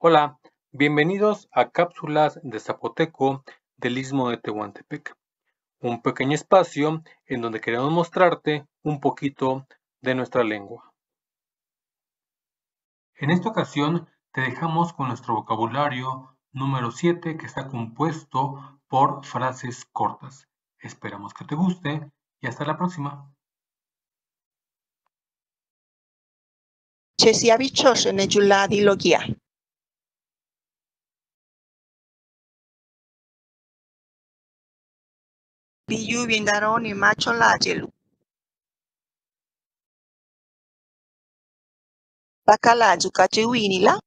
Hola, bienvenidos a Cápsulas de Zapoteco del Istmo de Tehuantepec, un pequeño espacio en donde queremos mostrarte un poquito de nuestra lengua. En esta ocasión te dejamos con nuestro vocabulario número 7 que está compuesto por frases cortas. Esperamos que te guste y hasta la próxima. Biyu vindaron in macholajel Bakalaju kachiwinila.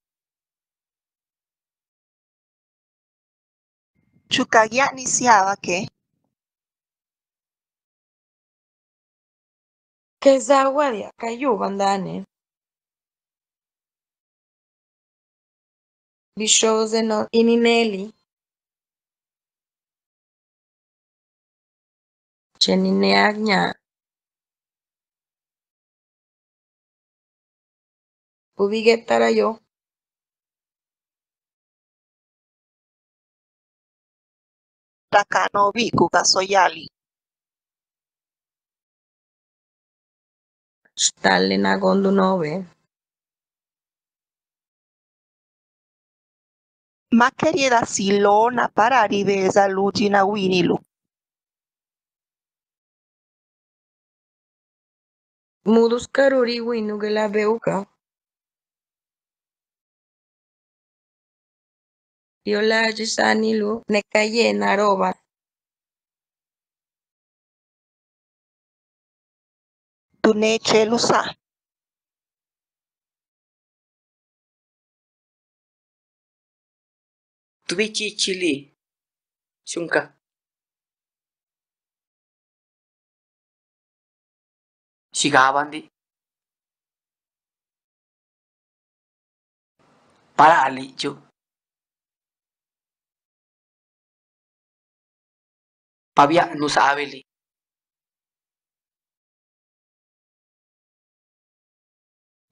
Chukagya siaba ke. Kezawalia kayuban dane. Bishoze no inineli. txenineak ubiquettarayo Takanobi Kukasoyali. Stalina Gondunove. Ma querida Silona para Aribeza Lugina Winilu. mudus karuri wino que la beuka. Yo la jisanilu ne kaye naroba. Tu ne chelusa. Tu vichi chili. Chunka. Shunka. Shigabandi. Para alicho. Pabia nusabeli.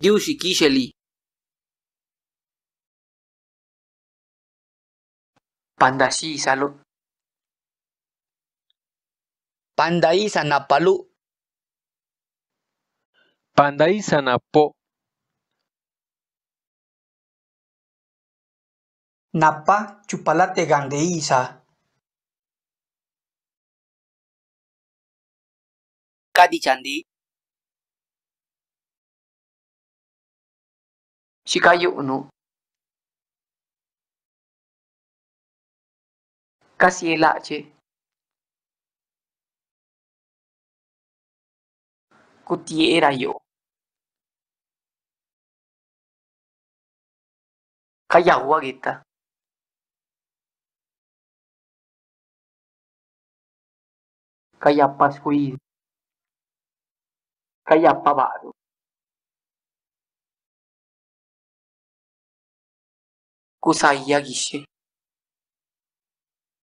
Diushi kisheli. Pandashi salo. Pandaisa napalu. Pandaísa napo. Napa chupalate gandeisa. Kadi chandi. Shikayu unu. Kasi elache. Kutiera yo. खाया हुआ गीता कई आपस कई आप बाहर कुछ आइया किसी